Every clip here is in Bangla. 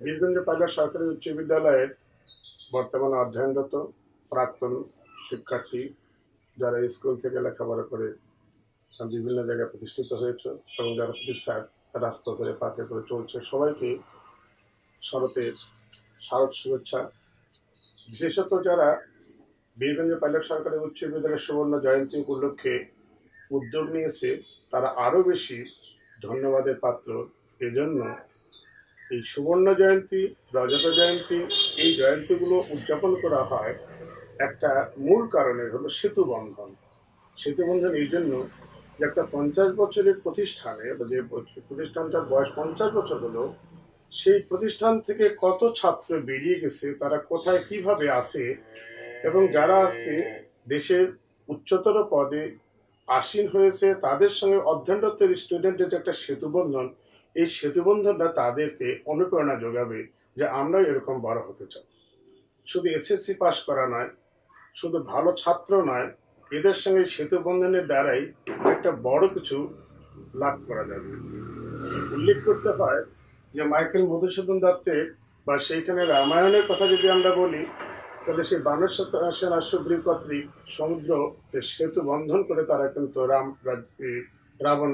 বীরগঞ্জ পাইলট সরকারি উচ্চ বিদ্যালয়ের বর্তমানে অধ্যয়নরত প্রাক্তন শিক্ষার্থী, যারা স্কুল থেকে লেখাপড়া করে বিভিন্ন জায়গায় প্রতিষ্ঠিত হয়েছে এবং যারা প্রতিষ্ঠার রাস্তা ধরে পাতে করে চলছে, সবাইকে শরতের শারদ শুভেচ্ছা। বিশেষত যারা বীরগঞ্জ পাইলট সরকারি উচ্চ বিদ্যালয়ের সুবর্ণ জয়ন্তী উপলক্ষে উদ্যোগ নিয়েছে, তারা আরও বেশি ধন্যবাদের পাত্র। এজন্য এই সুবর্ণ জয়ন্তী, রজত জয়ন্তী, এই জয়ন্তীগুলো উদযাপন করা হয় একটা মূল কারণে হলো সেতু বন্ধন। সেতু বন্ধন এই জন্য যে একটা পঞ্চাশ বছরের প্রতিষ্ঠানে যে প্রতিষ্ঠানটার বয়স পঞ্চাশ বছর হলো, সেই প্রতিষ্ঠান থেকে কত ছাত্র বেরিয়ে গেছে, তারা কোথায় কীভাবে আসে এবং যারা আজকে দেশের উচ্চতর পদে আসীন হয়েছে, তাদের সঙ্গে অধ্যয়নরত স্টুডেন্টের যে একটা সেতুবন্ধন এই সেতুবন্ধনটা তাদেরকে অনুপ্রেরণা যোগাবে যে আমরাও এরকম বড় হতে চাই। শুধু এসএসসি পাশ করা নয়, শুধু ভালো ছাত্র নয়, এদের সঙ্গে সেতুবন্ধনের দ্বারাই একটা বড় কিছু লাভ করা যাবে। উল্লেখ করতে হয় যে মাইকেল মধুসূদন দত্তের বা সেইখানে রামায়ণের কথা যদি আমরা বলি, তাহলে সেই বানর সেনা সুগ্রীব কর্তৃক সমুদ্র সেতু বন্ধন করে তারা কিন্তু রাম রাবণ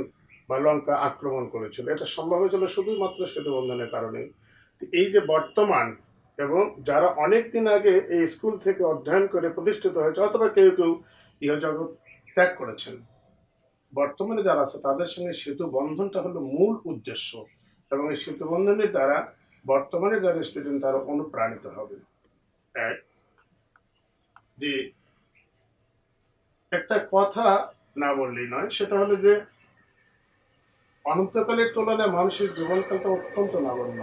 বা লঙ্কা আক্রমণ করেছিল। এটা সম্ভব হয়েছিল শুধুমাত্র সেতু বন্ধনের কারণে এই যে বর্তমান এবং যারা অনেক দিন আগে এই স্কুল থেকে অধ্যয়ন করে প্রতিষ্ঠিত হয়েছে, অথবা কেউ কেউ ইহজগৎ ত্যাগ করেছেন, বর্তমানে যারা আছে, তাদের সঙ্গে সেতু বন্ধনটা হলো মূল উদ্দেশ্য এবং এই সেতু বন্ধনের দ্বারা বর্তমানে যারা স্টুডেন্ট তারা অনুপ্রাণিত হবে। এক, যে একটা কথা না বললেই নয়, সেটা হলো যে অনন্তকালের তুলনায় মানুষের জীবনকালটা অত্যন্ত নগণ্য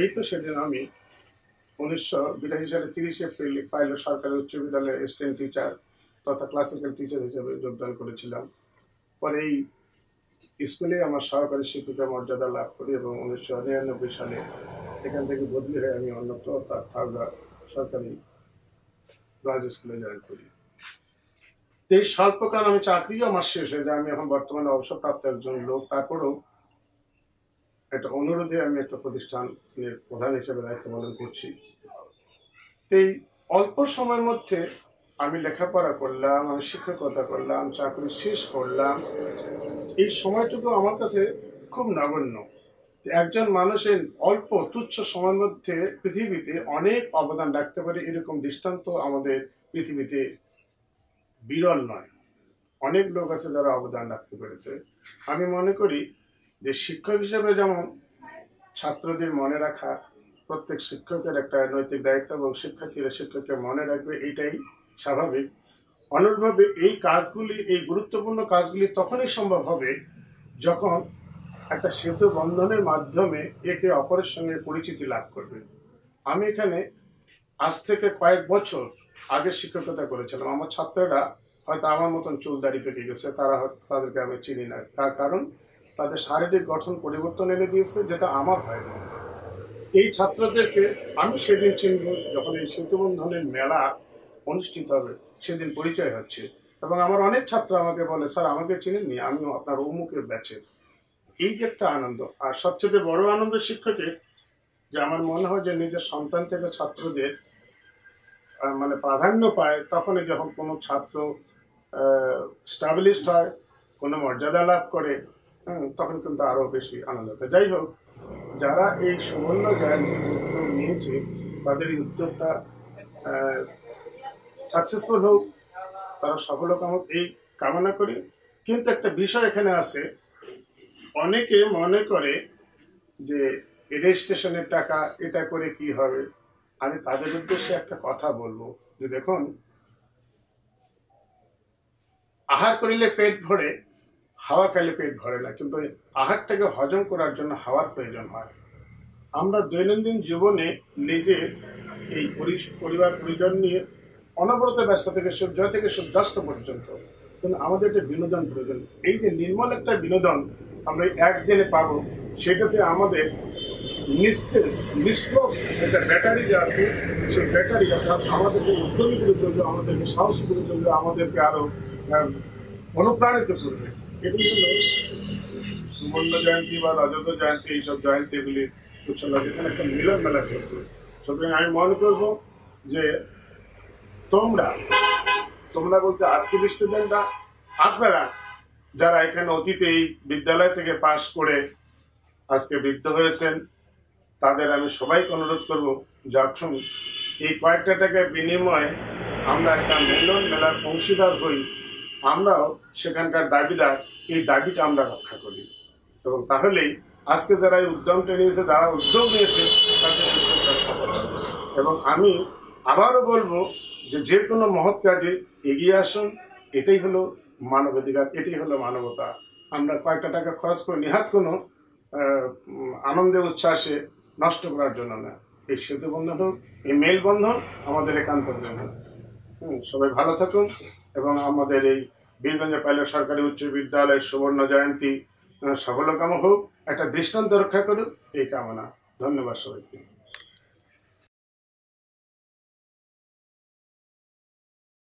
এই তো সেদিন আমি উনিশশো বিরাশি সালে তিরিশে এপ্রিল পাইলট সরকারি উচ্চ বিদ্যালয়ে স্টেন টিচার তথা ক্লাসিক্যাল টিচার হিসেবে যোগদান করেছিলাম। পরে এই স্কুলে আমার সহকারী শিক্ষিকা মর্যাদা লাভ করি এবং উনিশশো নিরানব্বই সালে এখান থেকে বদলি হয়ে আমি অন্যত্র অর্থাৎ সরকারি গার্লস স্কুলে জয়েন করি। এই স্বল্পকাল আমি চাকরিও আমার শেষ হয়ে যায়। আমি এখন বর্তমানে অবসরপ্রাপ্ত একজন লোক। তারপরেও একটা অনুরোধে আমি একটা প্রতিষ্ঠানের প্রধান হিসেবে দায়িত্ব পালন করছি। এই অল্প সময়ের মধ্যে আমি লেখাপড়া করলাম, আমি শিক্ষকতা করলাম, চাকরি শেষ করলাম। এই সময়টুকু আমার কাছে খুব নগণ্য। একজন মানুষের অল্প তুচ্ছ সময়ের মধ্যে পৃথিবীতে অনেক অবদান রাখতে পারে এরকম দৃষ্টান্ত আমাদের পৃথিবীতে বিরল নয়। অনেক লোক আছে যারা অবদান রাখতে পেরেছে। আমি মনে করি যে শিক্ষক হিসেবে যেমন ছাত্রদের মনে রাখা প্রত্যেক শিক্ষকের একটা নৈতিক দায়িত্ব এবং শিক্ষার্থীরা শিক্ষককে মনে রাখবে এইটাই স্বাভাবিক। অনুরূপভাবে এই কাজগুলি, এই গুরুত্বপূর্ণ কাজগুলি তখনই সম্ভব হবে যখন একটা সেতু বন্ধনের মাধ্যমে একে অপরের সঙ্গে পরিচিতি লাভ করবে। আমি এখানে আজ থেকে কয়েক বছর আগে শিক্ষকতা করেছিলাম। আমার ছাত্ররা হয়তো আমার মতন চুল দাড়ি পেকে গেছে, তারা তাদেরকে আমি চিনি না। তার কারণ তাদের শারীরিক গঠন পরিবর্তন এনে দিয়েছে, যেটা আমার হয় না। এই ছাত্রদেরকে আমি সেদিন চিনব যখন এই সেতুবন্ধনের মেলা অনুষ্ঠিত হবে, সেদিন পরিচয় হচ্ছে। এবং আমার অনেক ছাত্র আমাকে বলে, স্যার, আমাকে চিনেননি, আমিও আপনার অমুকের ব্যাচের এই যে একটা আনন্দ। আর সবচেয়ে বড় আনন্দ শিক্ষকের যে আমার মনে হয় যে নিজের সন্তান থেকে ছাত্রদের মানে প্রাধান্য পায় তখনই যখন কোনো ছাত্র স্টাবলিশড হয়, কোনো মর্যাদা লাভ করে তখন কিন্তু আরও বেশি আনন্দ হয়। যাই হোক, যারা এই সুবর্ণ জয়ন্তী নিয়েছে, তাদের এই উদ্যোগটা সাকসেসফুল হোক, তারা সফল হোক এই কামনা করি। কিন্তু একটা বিষয় এখানে আছে, অনেকে মনে করে যে রেজিস্ট্রেশনের টাকা, এটা করে কি হবে? আমি তাদের উদ্দেশ্যে একটা কথা বলব যে দেখুন, আহার করিলে পেট ভরে, হাওয়া খাইলে পেট ভরে না, কিন্তু আহারটাকে হজম করার জন্য হাওয়ার প্রয়োজন হয়। আমরা দৈনন্দিন জীবনে নিজে এই পরিবার, পরিজন নিয়ে অনবরত ব্যস্ত থেকে সূর্য থেকে সূর্যাস্ত পর্যন্ত, কিন্তু আমাদের একটা বিনোদন প্রয়োজন। এই যে নির্মল একটা বিনোদন আমরা একদিনে পাবো, সেটাতে আমাদের নিষ্প্রভ একটা ব্যাটারি যে আছে, সেই ব্যাটারি অর্থাৎ আমাদেরকে উদ্যমী করে তুলবে আমাদেরকে সাহসী করে তুলবে আমাদেরকে আরও অনুপ্রাণিত করবে। এটি হলো সুবর্ণ জয়ন্তী বা রজত জয়ন্তী, এইসব জয়ন্তীগুলি উৎসব এখানে একটা মিলন মেলা চলবে সুতরাং আমি মনে করব যে তোমরা তোমরা বলতে আজকে স্টুডেন্টরা আপনারা যারা এখানে অতীতে এই বিদ্যালয় থেকে পাশ করে আজকে বৃদ্ধ হয়েছেন তাদের আমি সবাইকে অনুরোধ করব যে আসুন এই কয়েকটা টাকার বিনিময়ে আমরা একটা মিলন মেলার অংশীদার হই। আমরাও সেখানকার দাবিদার, এই দাবিটা আমরা রক্ষা করি। এবং তাহলেই আজকে যারা এই উদ্যমটা নিয়েছে যারা উদ্যোগ নিয়েছে, তাদের। এবং আমি আবারও বলব যে যে কোনো মহৎ কাজে এগিয়ে আসুন। এটাই হলো মানবাধিকার, এটাই হলো মানবতা। আমরা কয়েকটা টাকা খরচ করে নিহাত কোনো আনন্দে, উচ্ছ্বাসে নষ্ট করার জন্য না। এই সেতু বন্ধন হোক, এই মেল বন্ধন আমাদের একান্ত প্রয়োজন সবাই ভালো থাকুন এবং আমাদের এই বীরগঞ্জ পাইলট সরকারি উচ্চ বিদ্যালয়ের সুবর্ণ জয়ন্তী সফলকাম হোক। একটা দৃষ্টান্ত রক্ষা করুক, এই কামনা। ধন্যবাদ সবাইকে।